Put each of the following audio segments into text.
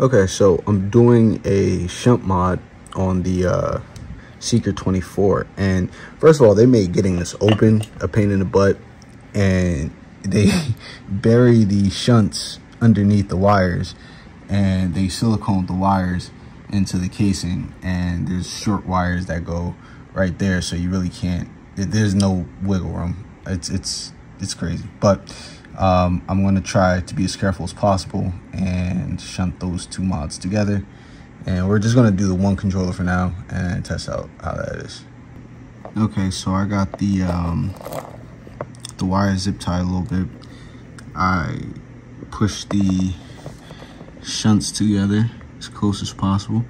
Okay, so I'm doing a shunt mod on the uh, Seeker 24. And first of all, they made getting this open a pain in the butt. And they bury the shunts underneath the wires. And they silicone the wires into the casing. And there's short wires that go right there. So you really can't, there's no wiggle room. It's, it's, it's crazy. But um, I'm going to try to be as careful as possible and shunt those two mods together. And we're just going to do the one controller for now and test out how that is. Okay, so I got the um, the wire zip tied a little bit. I pushed the shunts together as close as possible.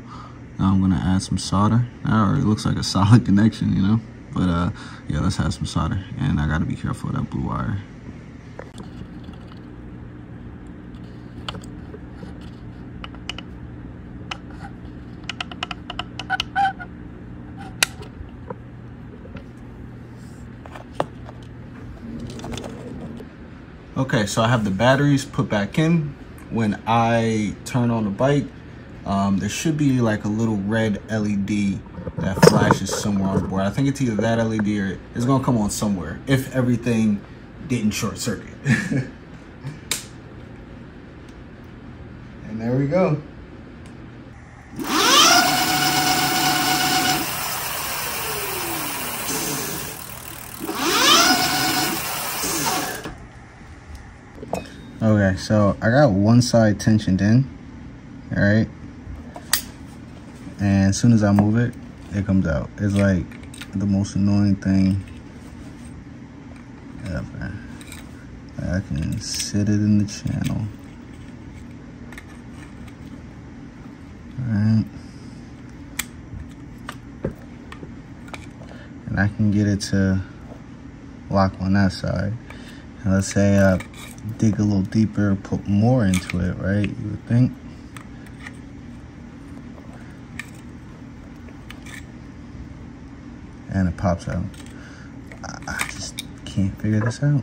Now I'm gonna add some solder. That already looks like a solid connection, you know? But uh, yeah, let's add some solder. And I gotta be careful of that blue wire. Okay, so I have the batteries put back in. When I turn on the bike, um, there should be like a little red LED that flashes somewhere on the board. I think it's either that LED or it's gonna come on somewhere if everything didn't short circuit. and there we go. Okay, so I got one side tensioned in, all right? And as soon as I move it, it comes out. It's like the most annoying thing ever. I can sit it in the channel. All right. And I can get it to lock on that side. Let's say I dig a little deeper, put more into it, right? You would think. And it pops out. I just can't figure this out.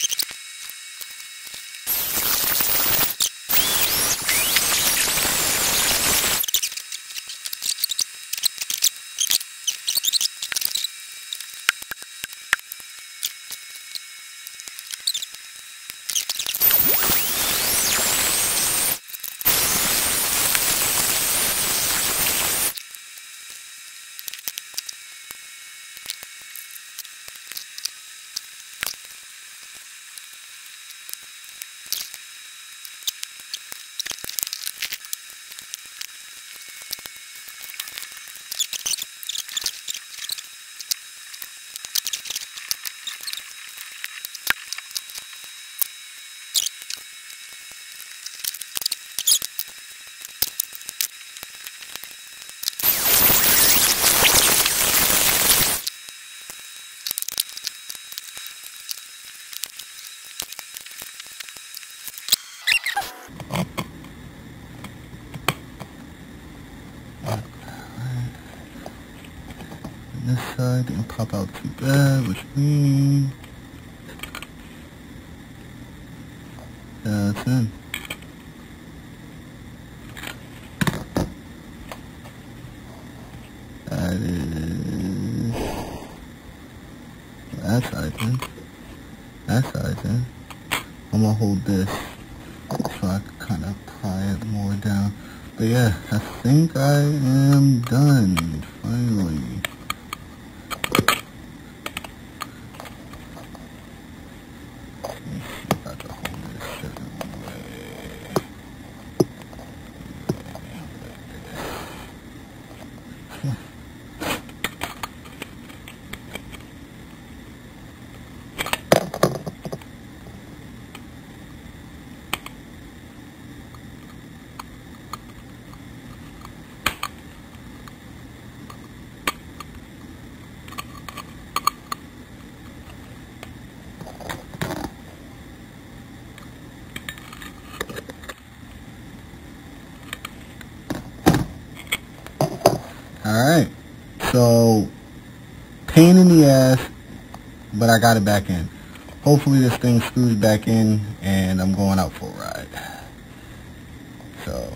this side didn't pop out too bad, which means that's in. That is that side in. That side in. I'm gonna hold this so I can kind of pry it more down. But yeah, I think I am done, Alright, so pain in the ass, but I got it back in. Hopefully this thing screws back in and I'm going out for a ride. So,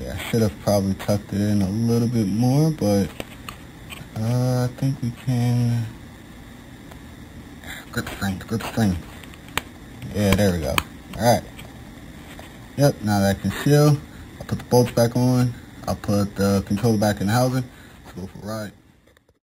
yeah, I should have probably tucked it in a little bit more, but uh, I think we can... Grip strength, grip strength. Yeah, there we go. Alright. Yep, now that I can seal, I'll put the bolts back on. I'll put the controller back in the housing. Let's